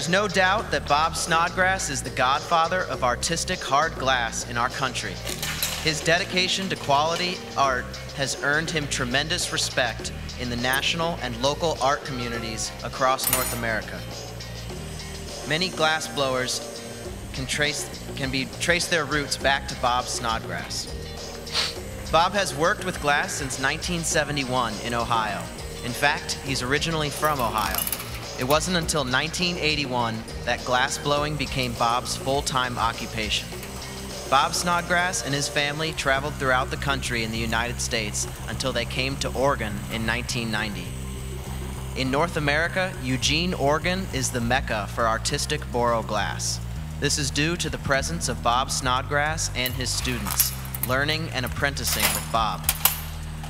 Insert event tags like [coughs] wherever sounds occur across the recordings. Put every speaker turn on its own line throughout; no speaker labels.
is no doubt that Bob Snodgrass is the godfather of artistic hard glass in our country. His dedication to quality art has earned him tremendous respect in the national and local art communities across North America. Many glass blowers can, trace, can be trace their roots back to Bob Snodgrass. Bob has worked with glass since 1971 in Ohio. In fact, he's originally from Ohio. It wasn't until 1981 that glass blowing became Bob's full-time occupation. Bob Snodgrass and his family traveled throughout the country in the United States until they came to Oregon in 1990. In North America, Eugene, Oregon is the mecca for artistic boro glass. This is due to the presence of Bob Snodgrass and his students, learning and apprenticing with Bob.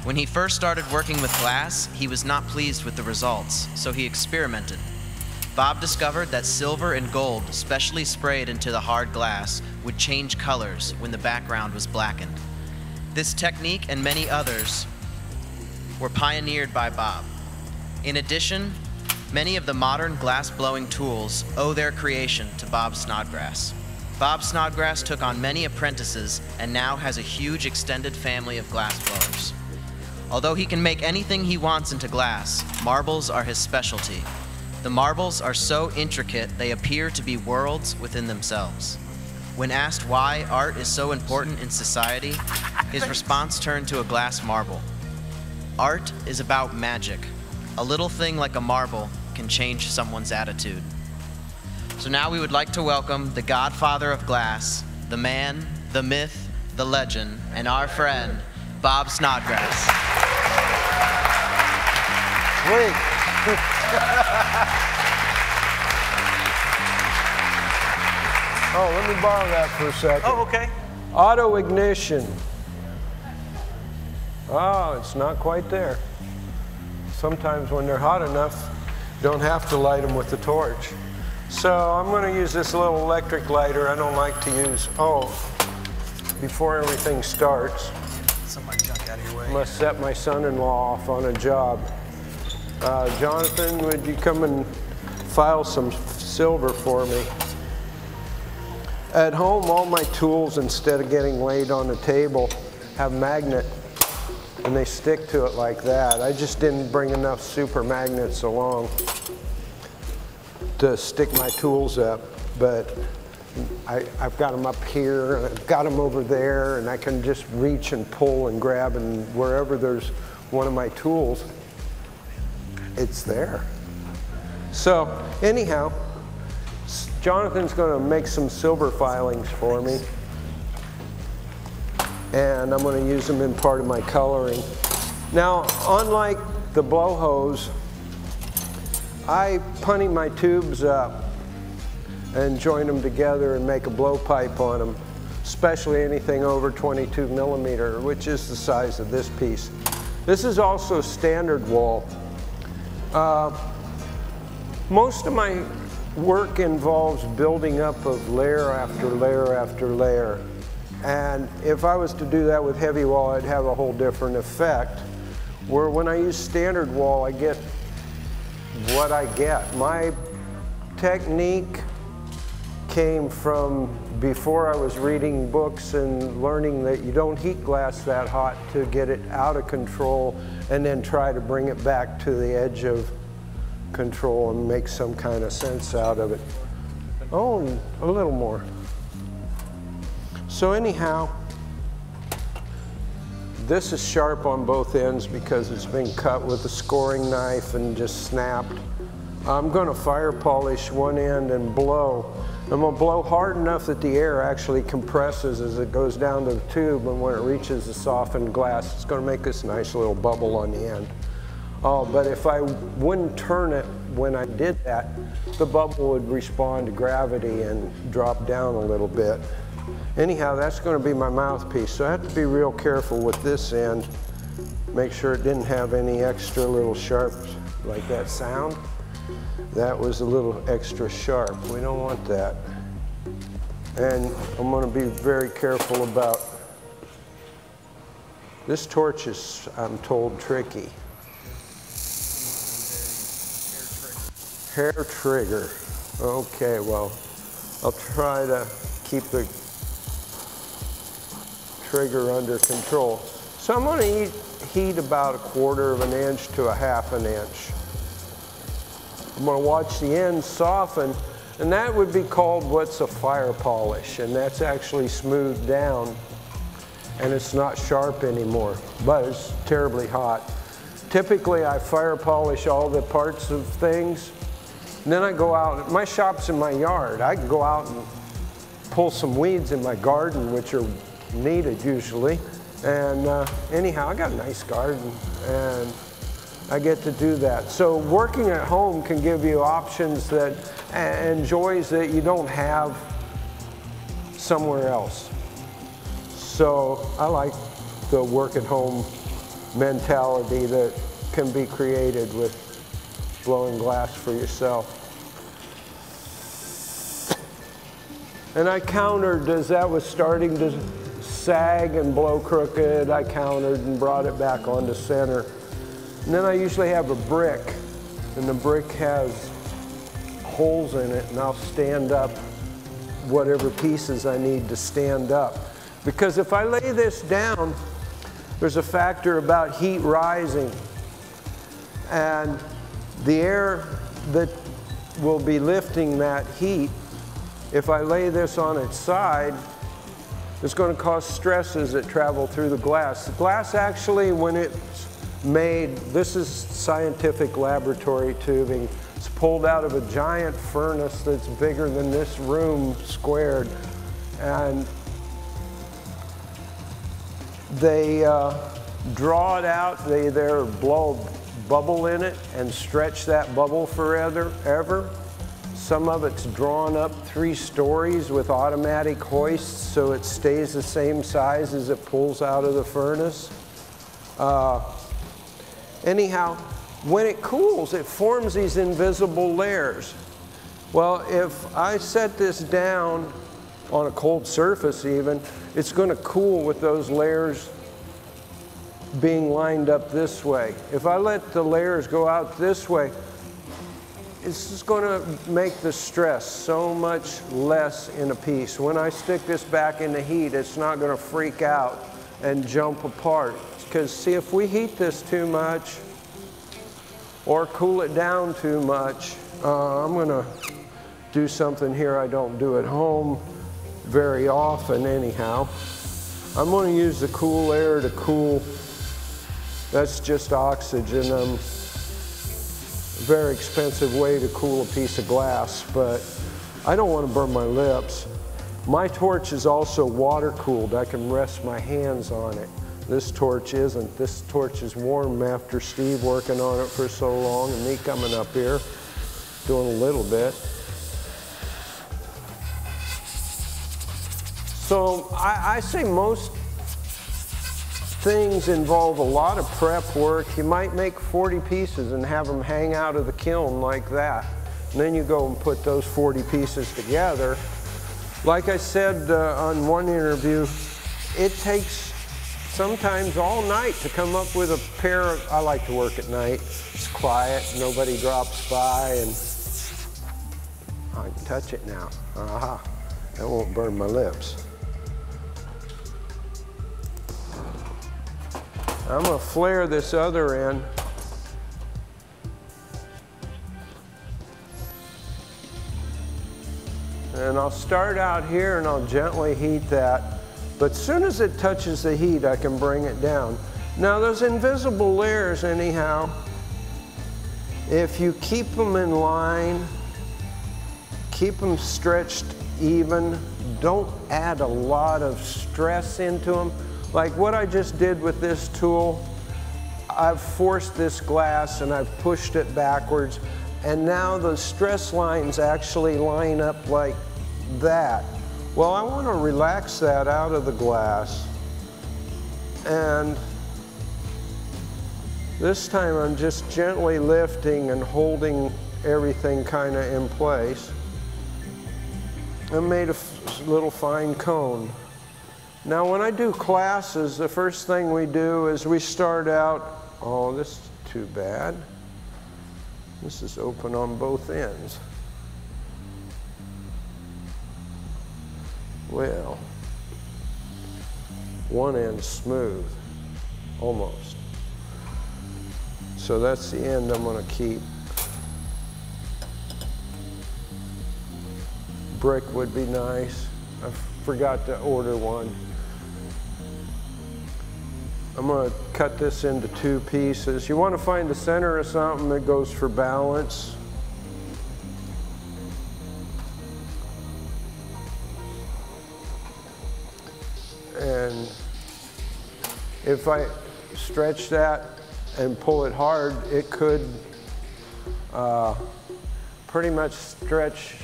When he first started working with glass, he was not pleased with the results, so he experimented. Bob discovered that silver and gold, specially sprayed into the hard glass, would change colors when the background was blackened. This technique and many others were pioneered by Bob. In addition, many of the modern glass blowing tools owe their creation to Bob Snodgrass. Bob Snodgrass took on many apprentices and now has a huge extended family of glass blowers. Although he can make anything he wants into glass, marbles are his specialty. The marbles are so intricate they appear to be worlds within themselves. When asked why art is so important in society, his response turned to a glass marble. Art is about magic. A little thing like a marble can change someone's attitude. So now we would like to welcome the godfather of glass, the man, the myth, the legend, and our friend, Bob Snodgrass.
Sweet. [laughs] Oh, let me borrow that for a second.
Oh, okay.
Auto ignition. Oh, it's not quite there. Sometimes when they're hot enough, you don't have to light them with the torch. So I'm going to use this little electric lighter. I don't like to use, oh, before everything starts,
Some of my junk out of your way.
Must set my son-in-law off on a job. Uh, Jonathan, would you come and file some silver for me? At home, all my tools, instead of getting laid on the table, have magnet, and they stick to it like that. I just didn't bring enough super magnets along to stick my tools up, but I, I've got them up here, and I've got them over there, and I can just reach and pull and grab, and wherever there's one of my tools, it's there. So anyhow, Jonathan's going to make some silver filings for me, and I'm going to use them in part of my coloring. Now, unlike the blow hose, I punty my tubes up and join them together and make a blowpipe on them, especially anything over 22 millimeter, which is the size of this piece. This is also standard wall. Uh, most of my work involves building up of layer after layer after layer. And if I was to do that with heavy wall, I'd have a whole different effect. Where when I use standard wall, I get what I get. My technique came from before I was reading books and learning that you don't heat glass that hot to get it out of control and then try to bring it back to the edge of control and make some kind of sense out of it. Oh, a little more. So anyhow, this is sharp on both ends because it's been cut with a scoring knife and just snapped. I'm going to fire polish one end and blow. I'm to blow hard enough that the air actually compresses as it goes down to the tube and when it reaches the softened glass, it's going to make this nice little bubble on the end. Oh, but if I wouldn't turn it when I did that, the bubble would respond to gravity and drop down a little bit. Anyhow, that's going to be my mouthpiece, so I have to be real careful with this end. Make sure it didn't have any extra little sharps like that sound. That was a little extra sharp. We don't want that. And I'm going to be very careful about this torch is, I'm told, tricky. Hair trigger. Okay, well, I'll try to keep the trigger under control. So I'm going to heat about a quarter of an inch to a half an inch. I'm going to watch the ends soften, and that would be called what's a fire polish, and that's actually smoothed down and it's not sharp anymore, but it's terribly hot. Typically, I fire polish all the parts of things. And then I go out, my shop's in my yard. I can go out and pull some weeds in my garden, which are needed usually. And uh, anyhow, I got a nice garden and I get to do that. So working at home can give you options that and joys that you don't have somewhere else. So I like the work at home mentality that can be created with blowing glass for yourself. And I countered as that was starting to sag and blow crooked, I countered and brought it back onto center. And then I usually have a brick, and the brick has holes in it, and I'll stand up whatever pieces I need to stand up. Because if I lay this down, there's a factor about heat rising. And the air that will be lifting that heat, if I lay this on its side, it's going to cause stresses that travel through the glass. The glass actually, when it's made, this is scientific laboratory tubing. It's pulled out of a giant furnace that's bigger than this room squared. And they uh, draw it out, they either blow a bubble in it and stretch that bubble forever. Ever. Some of it's drawn up three stories with automatic hoists so it stays the same size as it pulls out of the furnace. Uh, anyhow, when it cools, it forms these invisible layers. Well, if I set this down on a cold surface even, it's going to cool with those layers being lined up this way. If I let the layers go out this way, it's just going to make the stress so much less in a piece. When I stick this back in the heat, it's not going to freak out and jump apart. Because see, if we heat this too much or cool it down too much, uh, I'm to do something here I don't do at home very often anyhow. I'm to use the cool air to cool, that's just oxygen. Um, very expensive way to cool a piece of glass, but I don't want to burn my lips. My torch is also water cooled. I can rest my hands on it. This torch isn't. This torch is warm after Steve working on it for so long and me coming up here doing a little bit. So I, I, say most things involve a lot of prep work. You might make 40 pieces and have them hang out of the kiln like that. And then you go and put those 40 pieces together. Like I said uh, on one interview, it takes sometimes all night to come up with a pair of, I like to work at night. It's quiet, nobody drops by, and I can touch it now. Aha, that won't burn my lips. I'm to flare this other end. And I'll start out here and I'll gently heat that. But as soon as it touches the heat, I can bring it down. Now those invisible layers anyhow, if you keep them in line, keep them stretched even, don't add a lot of stress into them, like what I just did with this tool, I've forced this glass and I've pushed it backwards and now the stress lines actually line up like that. Well, I want to relax that out of the glass and this time I'm just gently lifting and holding everything kind of in place. I made a little fine cone. Now when I do classes, the first thing we do is we start out, oh, this is too bad. This is open on both ends. Well, one end smooth, almost. So that's the end I'm gonna keep. Brick would be nice. I forgot to order one. I'm gonna cut this into two pieces. You wanna find the center of something that goes for balance. And if I stretch that and pull it hard, it could uh, pretty much stretch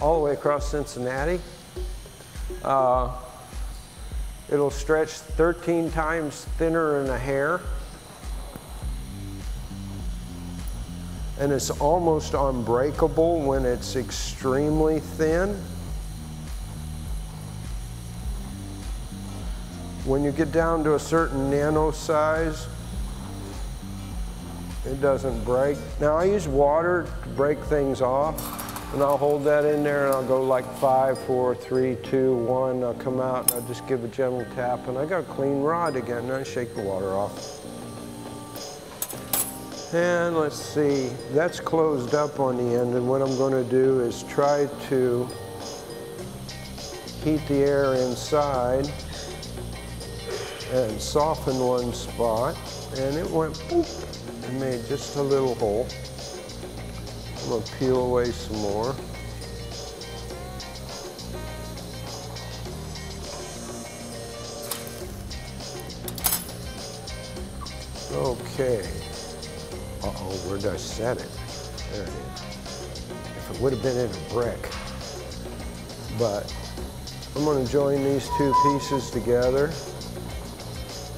all the way across Cincinnati. Uh, it'll stretch 13 times thinner than a hair. And it's almost unbreakable when it's extremely thin. When you get down to a certain nano size, it doesn't break. Now I use water to break things off. And I'll hold that in there and I'll go like five, four, three, two, one. I'll come out and I'll just give a gentle tap and I got a clean rod again and I shake the water off. And let's see, that's closed up on the end and what I'm gonna do is try to heat the air inside and soften one spot and it went boop and made just a little hole. I'm gonna peel away some more. Okay. Uh-oh, where did I set it? There it is. If it would have been in a brick. But I'm gonna join these two pieces together.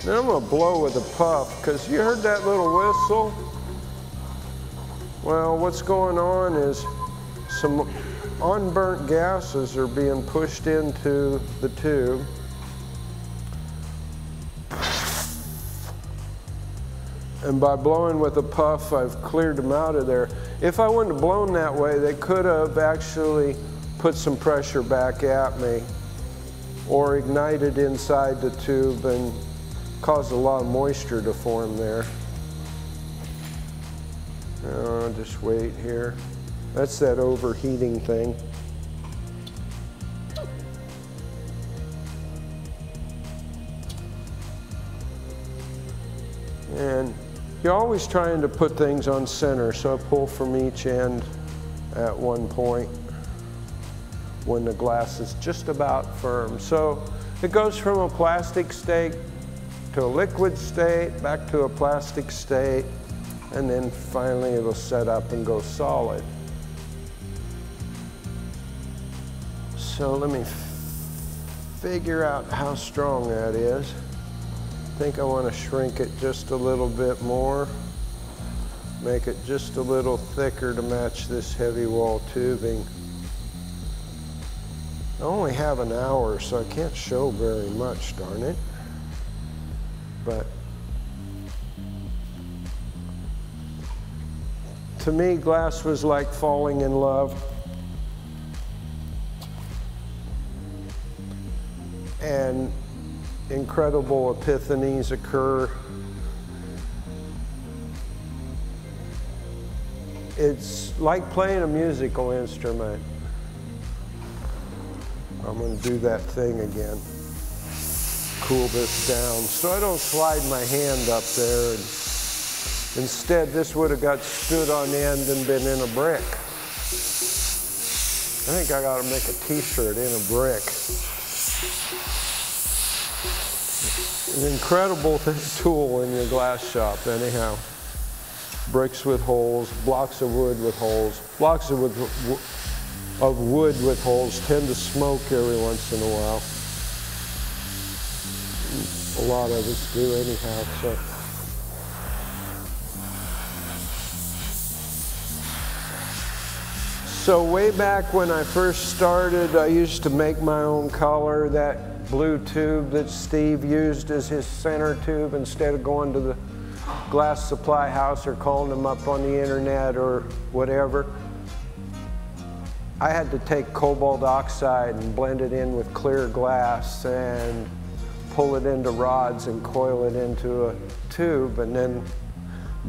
Then I'm gonna blow with a puff, because you heard that little whistle? Well, what's going on is some unburnt gases are being pushed into the tube. And by blowing with a puff, I've cleared them out of there. If I wouldn't have blown that way, they could have actually put some pressure back at me or ignited inside the tube and caused a lot of moisture to form there. Uh, just wait here. That's that overheating thing. And you're always trying to put things on center, so I pull from each end at one point when the glass is just about firm. So it goes from a plastic state to a liquid state, back to a plastic state, and then finally it'll set up and go solid. So let me figure out how strong that is. I think I want to shrink it just a little bit more. Make it just a little thicker to match this heavy wall tubing. I only have an hour, so I can't show very much, darn it. But to me, glass was like falling in love. And incredible epiphanies occur. It's like playing a musical instrument. I'm going to do that thing again. Cool this down so I don't slide my hand up there and Instead, this would have got stood on end and been in a brick. I think I got to make a t-shirt in a brick. An incredible tool in your glass shop anyhow. Bricks with holes, blocks of wood with holes. Blocks of wood, of wood with holes tend to smoke every once in a while. A lot of us do anyhow, so. So way back when I first started, I used to make my own color. That blue tube that Steve used as his center tube instead of going to the glass supply house or calling them up on the internet or whatever. I had to take cobalt oxide and blend it in with clear glass and pull it into rods and coil it into a tube and then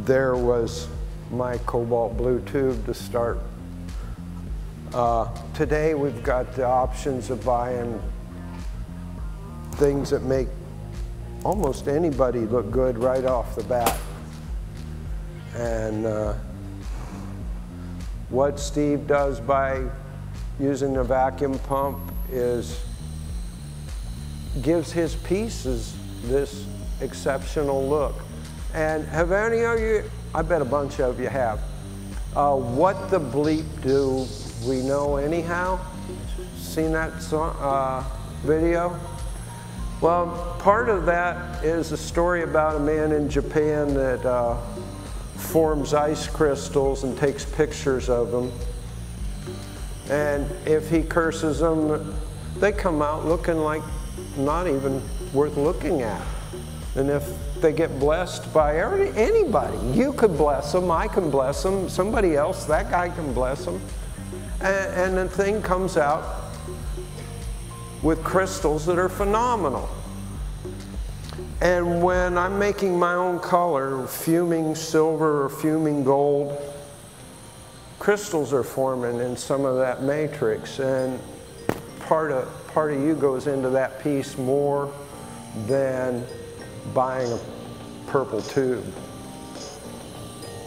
there was my cobalt blue tube to start uh, today we've got the options of buying things that make almost anybody look good right off the bat. And uh, what Steve does by using a vacuum pump is gives his pieces this exceptional look. And have any of you, I bet a bunch of you have, uh, what the bleep do we know anyhow? Seen that song, uh, video? Well, part of that is a story about a man in Japan that uh, forms ice crystals and takes pictures of them. And if he curses them, they come out looking like not even worth looking at. And if they get blessed by anybody, you could bless them, I can bless them, somebody else, that guy can bless them and, and the thing comes out with crystals that are phenomenal. And when I'm making my own color, fuming silver or fuming gold, crystals are forming in some of that matrix. And part of, part of you goes into that piece more than buying a purple tube.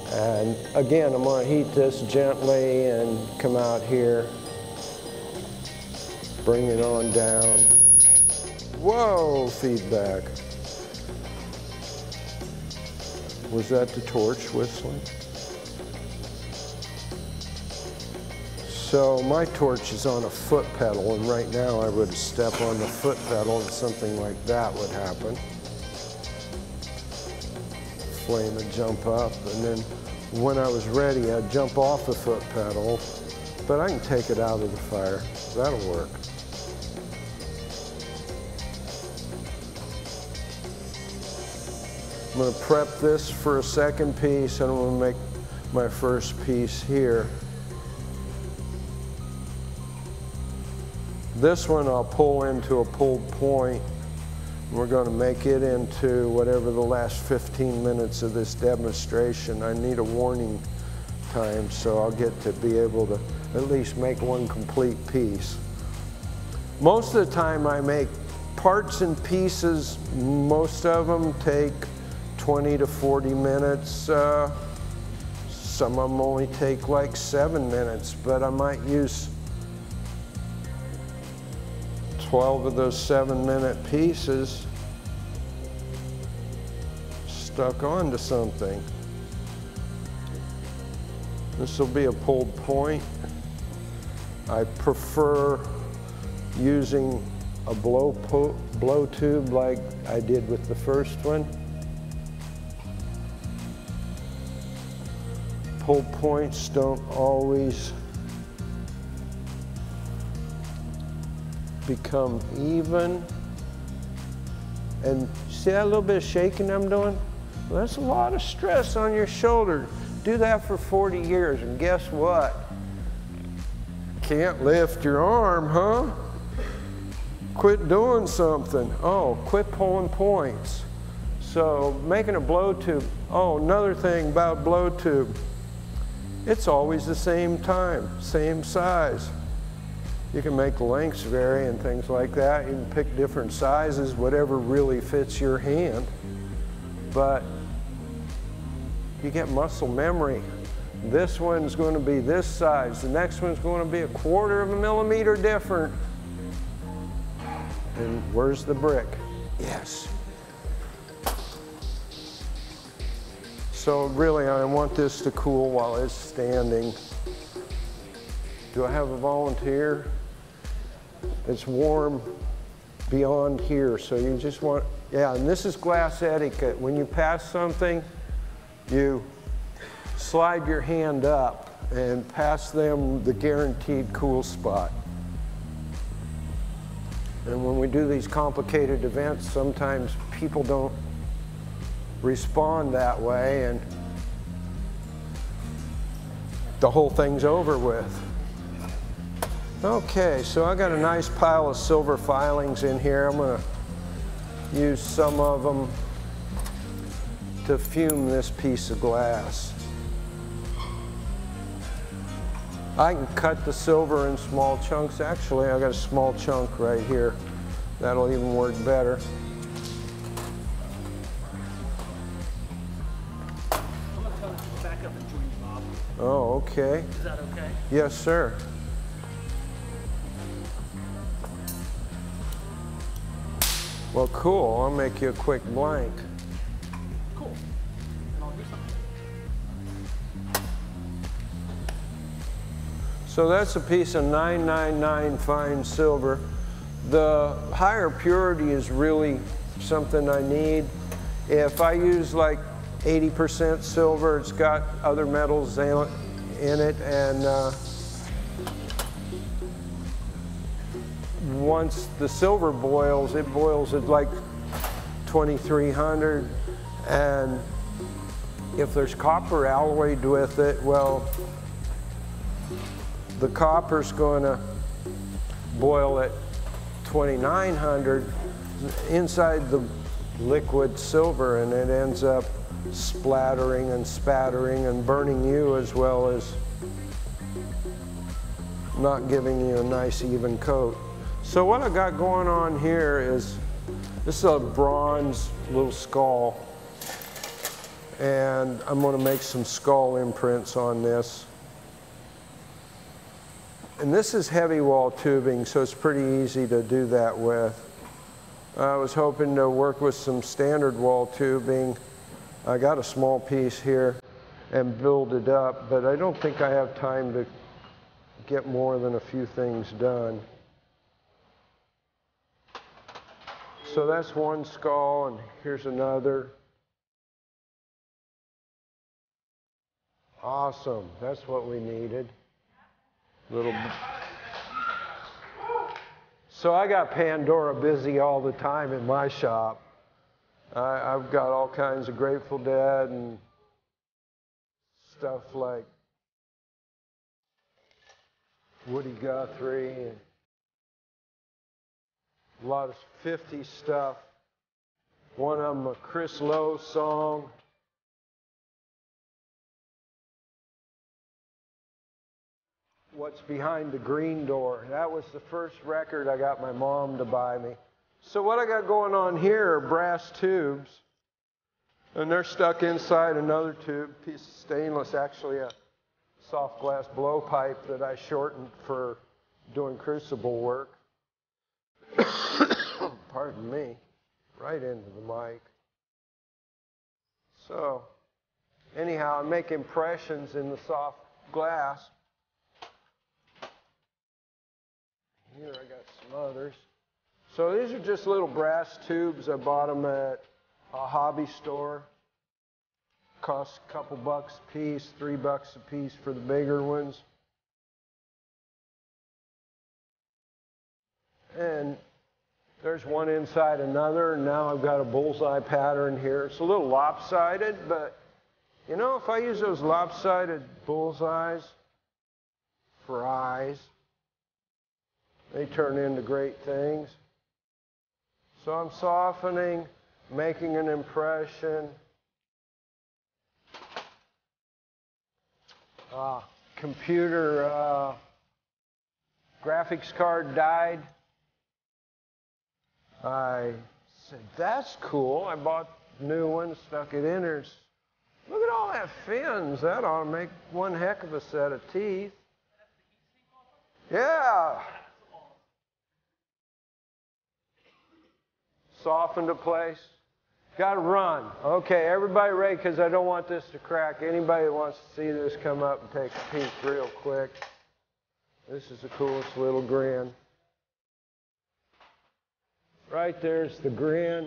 And again, I'm going to heat this gently and come out here. Bring it on down. Whoa, feedback. Was that the torch whistling? So my torch is on a foot pedal, and right now I would step on the foot pedal and something like that would happen. Flame would jump up, and then when I was ready, I'd jump off the foot pedal, but I can take it out of the fire. That'll work. I'm to prep this for a second piece and I'm to make my first piece here. This one I'll pull into a pulled point we're going to make it into whatever the last 15 minutes of this demonstration. I need a warning time, so I'll get to be able to at least make one complete piece. Most of the time I make parts and pieces, most of them take 20 to 40 minutes. Uh, some of them only take like seven minutes, but I might use 12 of those seven minute pieces stuck onto something. This will be a pulled point. I prefer using a blow, blow tube like I did with the first one. Pull points don't always become even. And see that little bit of shaking I'm doing? Well, that's a lot of stress on your shoulder. Do that for 40 years, and guess what? Can't lift your arm, huh? Quit doing something. Oh, quit pulling points. So making a blow tube. Oh, another thing about blow tube. It's always the same time, same size. You can make lengths vary and things like that. You can pick different sizes, whatever really fits your hand. But you get muscle memory. This one's going to be this size. The next one's going to be a quarter of a millimeter different. And where's the brick? Yes. So really, I want this to cool while it's standing. Do I have a volunteer? It's warm beyond here, so you just want, yeah, and this is glass etiquette. When you pass something, you slide your hand up and pass them the guaranteed cool spot. And when we do these complicated events, sometimes people don't respond that way and the whole thing's over with. Okay, so I got a nice pile of silver filings in here. I'm gonna use some of them to fume this piece of glass. I can cut the silver in small chunks. Actually, I got a small chunk right here. That'll even work better. Oh, okay.
Is that okay?
Yes, sir. Well, cool. I'll make you a quick blank.
Cool. And I'll do something.
So that's a piece of 999 fine silver. The higher purity is really something I need. If I use like 80% silver, it's got other metals in it, and uh, once the silver boils, it boils at like 2300, and if there's copper alloyed with it, well, the copper's going to boil at 2900 inside the liquid silver and it ends up splattering and spattering and burning you as well as not giving you a nice even coat. So what I got going on here is this is a bronze little skull and I'm going to make some skull imprints on this. And this is heavy wall tubing, so it's pretty easy to do that with. I was hoping to work with some standard wall tubing. I got a small piece here and build it up, but I don't think I have time to get more than a few things done. So that's one skull, and here's another. Awesome, that's what we needed. Little. So I got Pandora busy all the time in my shop. I, I've got all kinds of Grateful Dead and stuff like Woody Guthrie and a lot of 50 stuff. One of them a Chris Lowe song. What's Behind the Green Door. That was the first record I got my mom to buy me. So what I got going on here are brass tubes. And they're stuck inside another tube, piece of stainless, actually a soft glass blowpipe that I shortened for doing crucible work. [coughs] Pardon me, right into the mic. So, anyhow, I make impressions in the soft glass. Here I got some others. So these are just little brass tubes. I bought them at a hobby store. Cost a couple bucks a piece, three bucks a piece for the bigger ones. And there's one inside another, and now I've got a bullseye pattern here. It's a little lopsided, but you know, if I use those lopsided bullseyes for eyes, they turn into great things. So I'm softening, making an impression. Uh, computer uh, graphics card died. I said, that's cool. I bought new one, stuck it in there. Look at all that fins. That ought to make one heck of a set of teeth. Yeah. Softened a place. Got to run. Okay, everybody ready because I don't want this to crack. Anybody that wants to see this, come up and take a peek real quick. This is the coolest little grin. Right there's the grin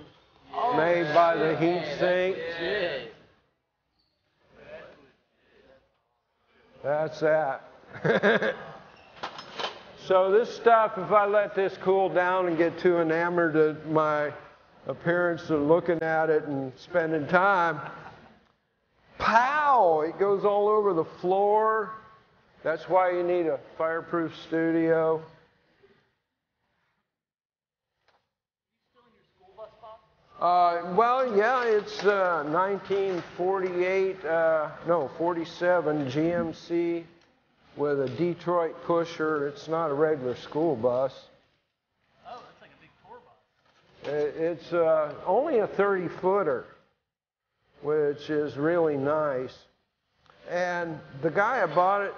oh, made by the heat sink. That's that. [laughs] so this stuff, if I let this cool down and get too enamored of my appearance of looking at it and spending time, pow, it goes all over the floor. That's why you need a fireproof studio. Uh, well, yeah, it's uh, 1948, uh, no, 47 GMC with a Detroit pusher. It's not a regular school bus.
Oh, that's like a big tour bus.
It's uh, only a 30 footer, which is really nice. And the guy I bought it,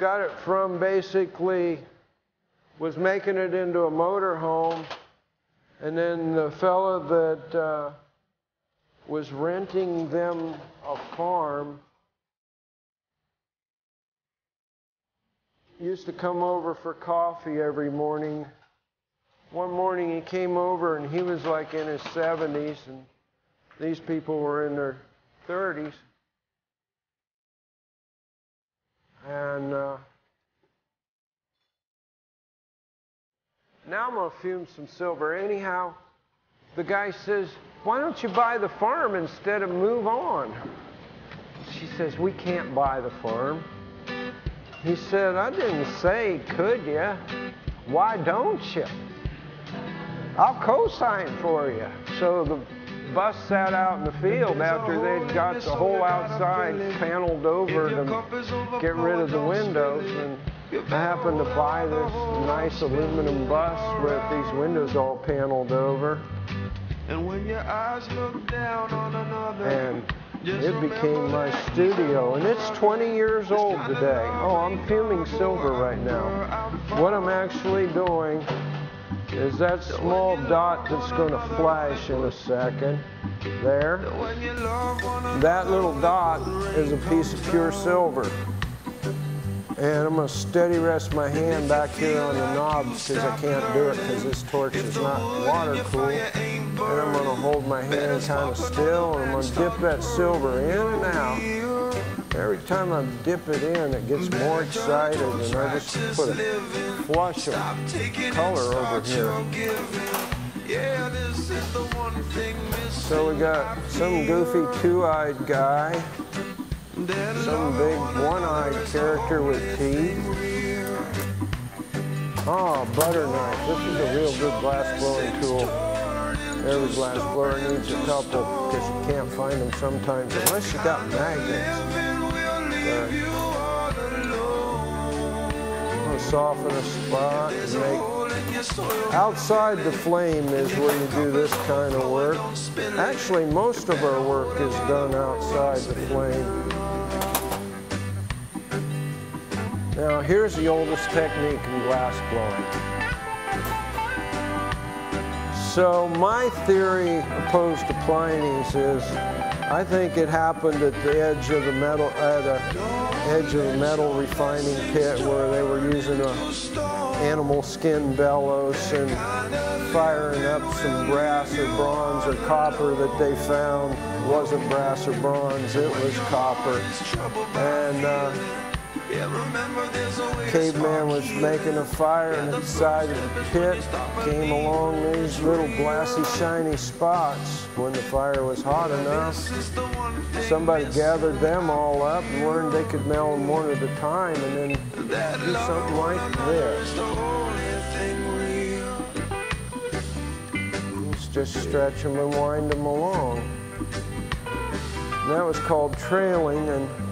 got it from basically, was making it into a motor home. And then the fella that uh, was renting them a farm used to come over for coffee every morning. One morning he came over and he was like in his 70s and these people were in their 30s and uh, now i'm going to fume some silver. Anyhow the guy says why don't you buy the farm instead of move on? She says we can't buy the farm. He said i didn't say could you why don't you I'll co-sign for you. So the bus sat out in the field after they'd got the whole outside paneled over to get rid of the windows. And I happened to buy this nice aluminum bus with these windows all paneled over.
And when your eyes look down on another,
And it became my studio. And it's 20 years old today. Oh, I'm fuming silver right now. What I'm actually doing is that small dot that's going to flash in a second. There.
when you love one
That little dot is a piece of pure silver. And I'm going to steady rest my hand back here on the knobs because I can't do it because this torch is not water cool. And I'm going to hold my hand kind of still and I'm going to dip that silver in and out. Every time I dip it in, it gets more excited and I just put a flush of color over here. So we got some goofy two-eyed guy, some big one-eyed character with teeth. Oh, butter knife. This is a real good glass blowing tool. Every glass blower needs a couple because you can't find them sometimes unless you got magnets. There. I'm soften a spot and make Outside the flame is where you do this kind of work. Actually, most of our work is done outside the flame. Now, here's the oldest technique in glass blowing. So my theory opposed to Pliny's is I think it happened at the edge of the metal, at a edge of a metal refining pit where they were using a animal skin bellows and firing up some brass or bronze or copper that they found. It wasn't brass or bronze, it was copper. And uh, caveman was making a fire and inside of the pit came along these little glassy shiny spots when the fire was hot enough. Somebody gathered them all up and learned they could melt them one at a time and then do something like this. Just stretch them and wind them along. And that was called trailing and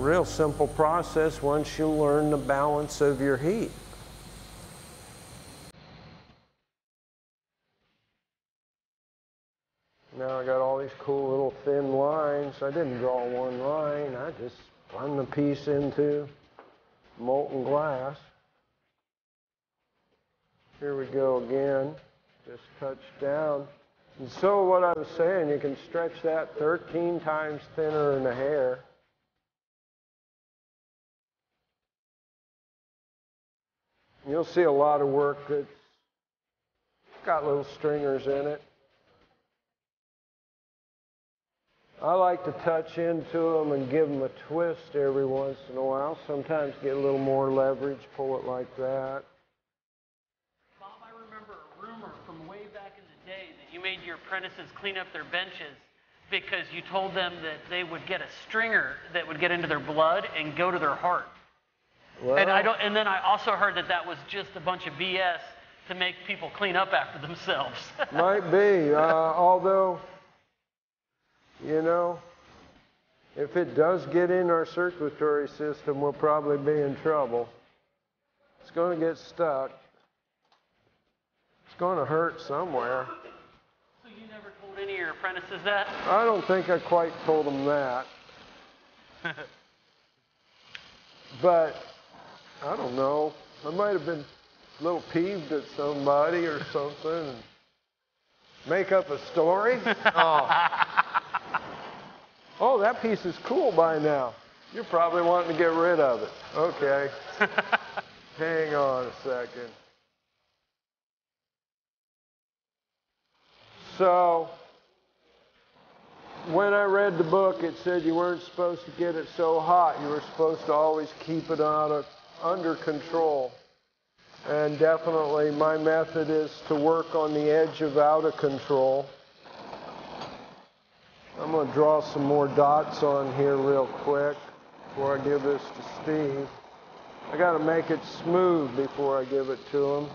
real simple process once you learn the balance of your heat. Now I got all these cool little thin lines. I didn't draw one line. I just run the piece into molten glass. Here we go again. Just touch down. And so what I was saying, you can stretch that 13 times thinner than a hair. You'll see a lot of work that's got little stringers in it. I like to touch into them and give them a twist every once in a while. Sometimes get a little more leverage, pull it like that.
Bob, I remember a rumor from way back in the day that you made your apprentices clean up their benches because you told them that they would get a stringer that would get into their blood and go to their heart.
Well,
and I don't. And then I also heard that that was just a bunch of BS to make people clean up after themselves. [laughs]
might be. Uh, although, you know, if it does get in our circulatory system, we'll probably be in trouble. It's going to get stuck. It's going to hurt somewhere.
so you never told any of your apprentices that?
I don't think I quite told them that. [laughs] but I don't know. I might have been a little peeved at somebody or something and make up a story. [laughs] oh. oh, that piece is cool by now. You're probably wanting to get rid of it. Okay. [laughs] Hang on a second. So, when I read the book, it said you weren't supposed to get it so hot. You were supposed to always keep it on of, under control. And definitely my method is to work on the edge of out of control. I'm going to draw some more dots on here real quick before I give this to Steve. I got to make it smooth before I give it to him.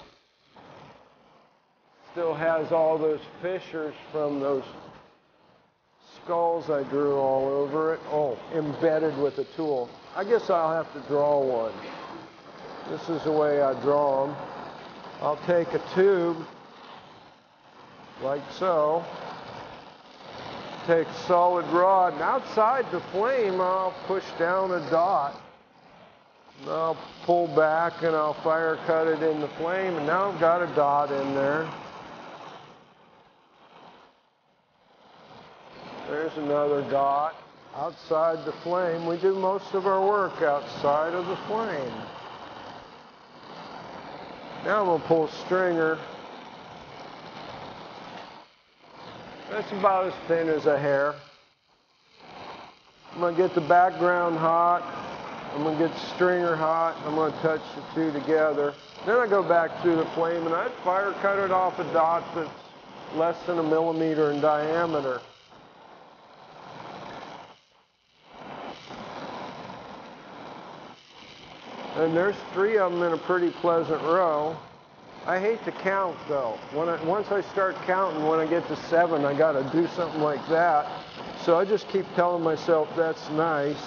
Still has all those fissures from those skulls I drew all over it. Oh, embedded with a tool. I guess I'll have to draw one. This is the way I draw them. I'll take a tube, like so. Take solid rod, and outside the flame, I'll push down a dot. And I'll pull back and I'll fire cut it in the flame, and now I've got a dot in there. There's another dot outside the flame. We do most of our work outside of the flame. Now I'm going to pull stringer. That's about as thin as a hair. I'm going to get the background hot. I'm going to get the stringer hot. I'm going to touch the two together. Then I go back through the flame and I fire cut it off a dot that's less than a millimeter in diameter. And there's three of them in a pretty pleasant row. I hate to count though. When I, once I start counting, when I get to seven, I got to do something like that. So I just keep telling myself that's nice.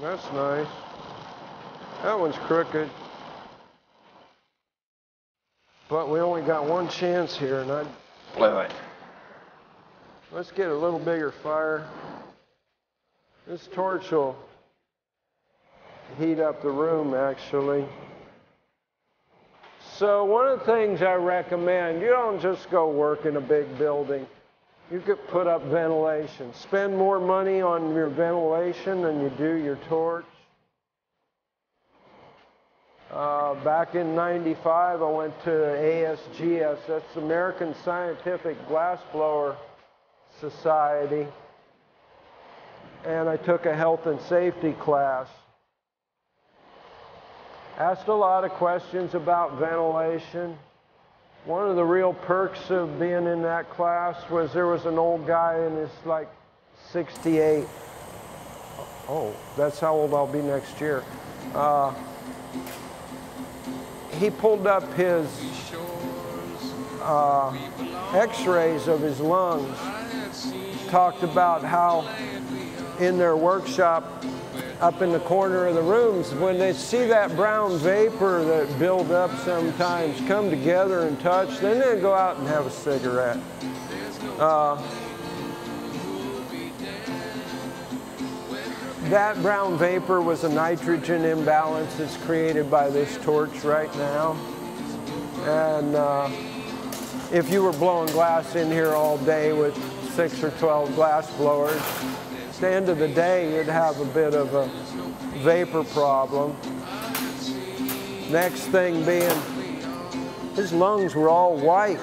That's nice. That one's crooked. But we only got one chance here, and I blew it. Let's get a little bigger fire. This torch will heat up the room, actually. So one of the things I recommend, you don't just go work in a big building. You could put up ventilation. Spend more money on your ventilation than you do your torch. Uh, back in 95, I went to ASGS, that's American Scientific Glassblower Society, and I took a health and safety class. Asked a lot of questions about ventilation. One of the real perks of being in that class was there was an old guy in his like 68. Oh, that's how old I'll be next year. Uh, he pulled up his uh, x-rays of his lungs, talked about how in their workshop up in the corner of the rooms, when they see that brown vapor that build up sometimes come together and touch, then they go out and have a cigarette. Uh, that brown vapor was a nitrogen imbalance that's created by this torch right now. And uh, if you were blowing glass in here all day with six or 12 glass blowers, at the end of the day, you'd have a bit of a vapor problem. Next thing being, his lungs were all white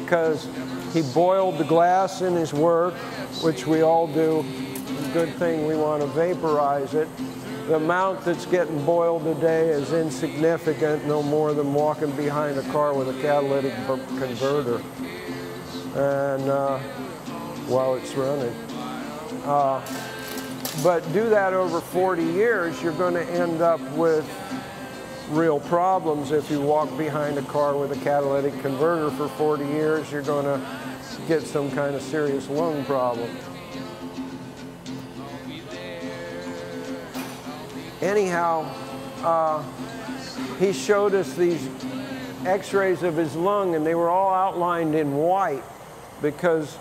because he boiled the glass in his work, which we all do. Good thing we want to vaporize it. The amount that's getting boiled today is insignificant, no more than walking behind a car with a catalytic converter. And uh, while it's running. Uh, but do that over 40 years, you're going to end up with real problems. If you walk behind a car with a catalytic converter for 40 years, you're going to get some kind of serious lung problem. Anyhow, uh, he showed us these x-rays of his lung and they were all outlined in white because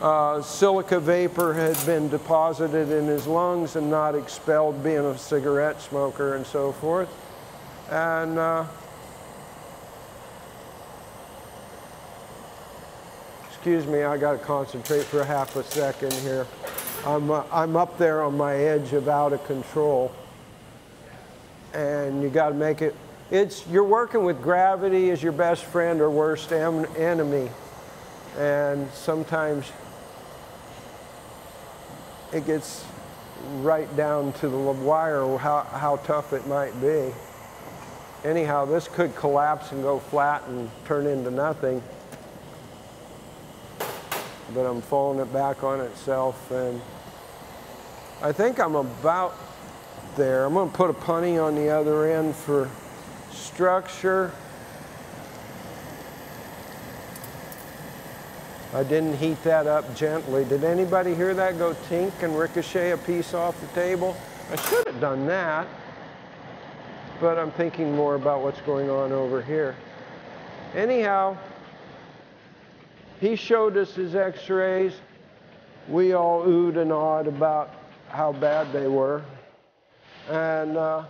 uh, silica vapor had been deposited in his lungs and not expelled being a cigarette smoker and so forth. And uh, excuse me, I got to concentrate for a half a second here. I'm, uh, I'm up there on my edge of out of control. And you got to make it, it's, you're working with gravity as your best friend or worst enemy. And sometimes it gets right down to the wire how, how tough it might be. Anyhow, this could collapse and go flat and turn into nothing. But I'm folding it back on itself and I think I'm about there. I'm going to put a punty on the other end for structure. I didn't heat that up gently. Did anybody hear that go tink and ricochet a piece off the table? I should have done that, but I'm thinking more about what's going on over here. Anyhow, he showed us his x-rays. We all oohed and awed about how bad they were. And uh,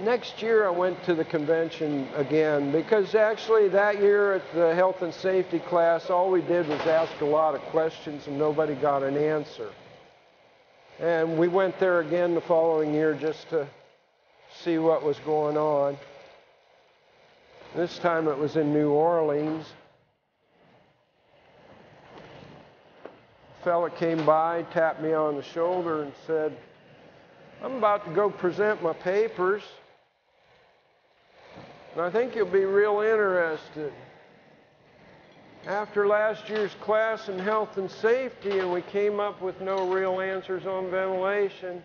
next year I went to the convention again because actually that year at the health and safety class, all we did was ask a lot of questions and nobody got an answer. And we went there again the following year just to see what was going on. This time it was in New Orleans. Fella came by, tapped me on the shoulder and said, I'm about to go present my papers. And I think you'll be real interested. After last year's class in health and safety, and we came up with no real answers on ventilation.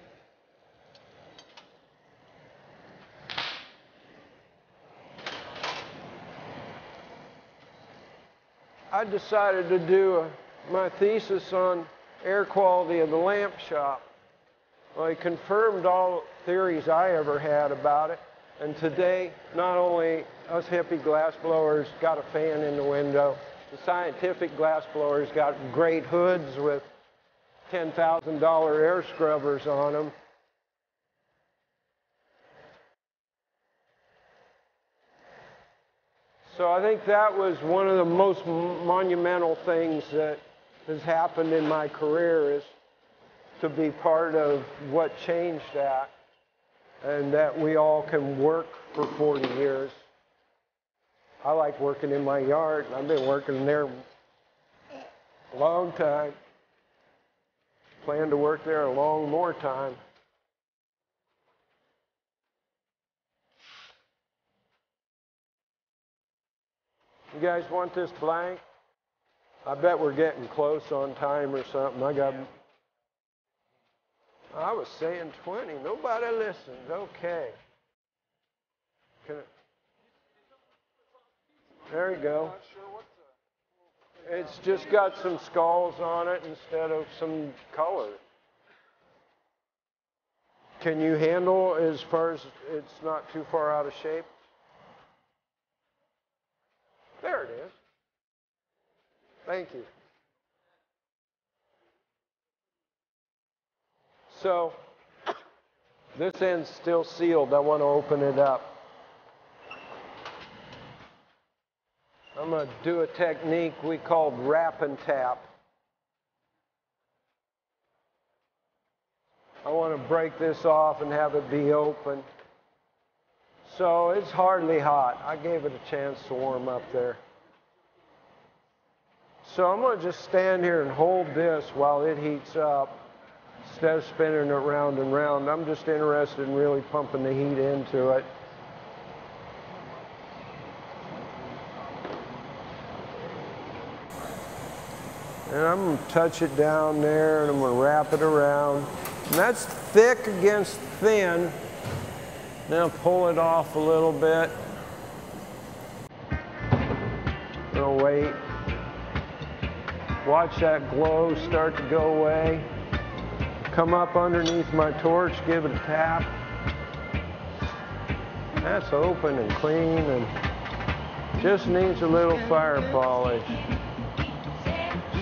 I decided to do a, my thesis on air quality of the lamp shop. Well, he confirmed all theories I ever had about it. And today, not only us hippie glass blowers got a fan in the window, the scientific glass blowers got great hoods with $10,000 air scrubbers on them. So I think that was one of the most monumental things that has happened in my career is to be part of what changed that and that we all can work for 40 years. I like working in my yard. I've been working there a long time. Plan to work there a long more time. You guys want this blank? I bet we're getting close on time or something. I got I was saying 20. Nobody listened. Okay. there you go. It's just got some skulls on it instead of some color. Can you handle as far as it's not too far out of shape? There it is. Thank you. So this end's still sealed. I want to open it up. I'm going to do a technique we call wrap and tap. I want to break this off and have it be open. So it's hardly hot. I gave it a chance to warm up there. So I'm going to just stand here and hold this while it heats up instead of spinning it round and round. I'm just interested in really pumping the heat into it. And I'm going to touch it down there and I'm going to wrap it around. And that's thick against thin. Now pull it off a little bit. I'll wait. Watch that glow start to go away. Come up underneath my torch, give it a tap. That's open and clean and just needs a little fire polish.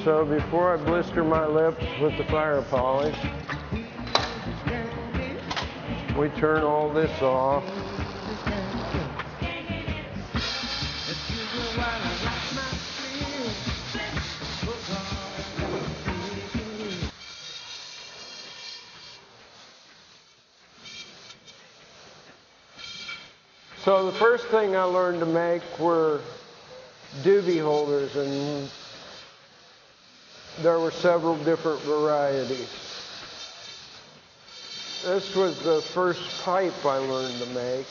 So before I blister my lips with the fire polish, we turn all this off. So the first thing I learned to make were doobie holders and there were several different varieties. This was the first pipe I learned to make.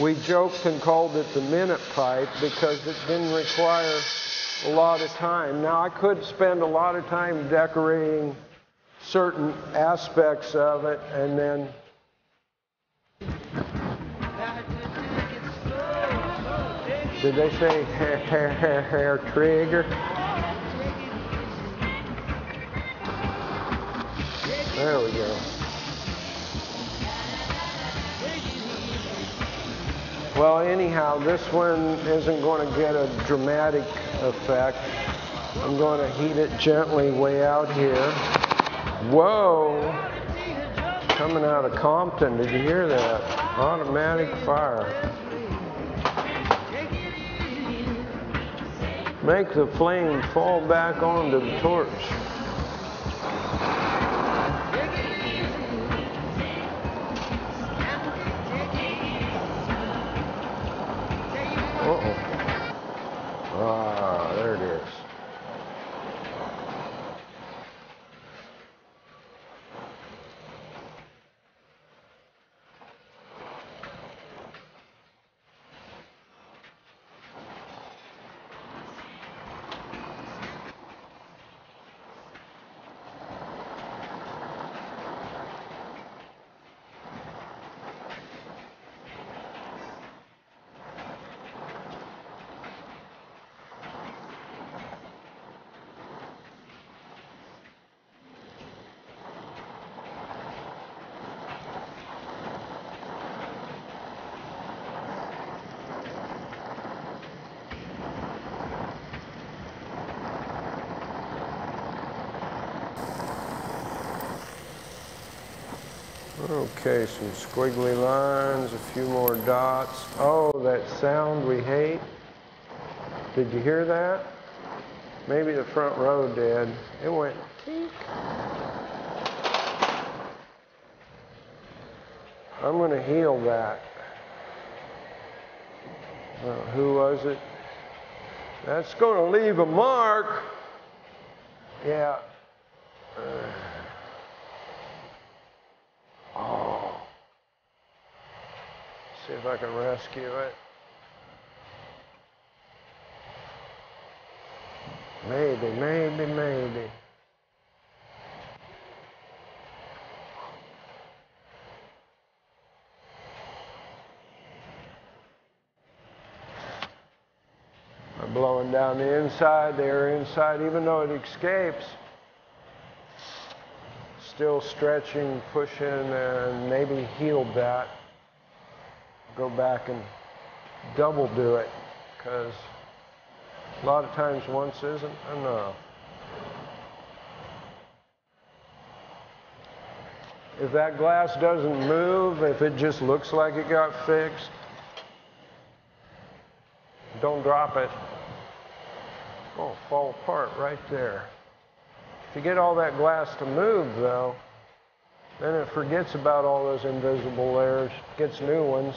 We joked and called it the minute pipe because it didn't require a lot of time. Now I could spend a lot of time decorating certain aspects of it and then Did they say hair, hair, hair, hair trigger? There we go. Well, anyhow, this one isn't going to get a dramatic effect. I'm going to heat it gently way out here. Whoa! Coming out of Compton, did you hear that? Automatic fire. Make the flame fall back onto the torch. Okay, some squiggly lines, a few more dots. Oh, that sound we hate. Did you hear that? Maybe the front row did. It went teek. I'm going to heal that. Uh, who was it? That's going to leave a mark. Yeah. Uh, See if I can rescue it. Maybe, maybe, maybe. I'm blowing down the inside, the air inside, even though it escapes still stretching, pushing, and maybe healed that. Go back and double do it because a lot of times once isn't enough. If that glass doesn't move, if it just looks like it got fixed, don't drop it. Oh, fall apart right there. To get all that glass to move, though, then it forgets about all those invisible layers, gets new ones.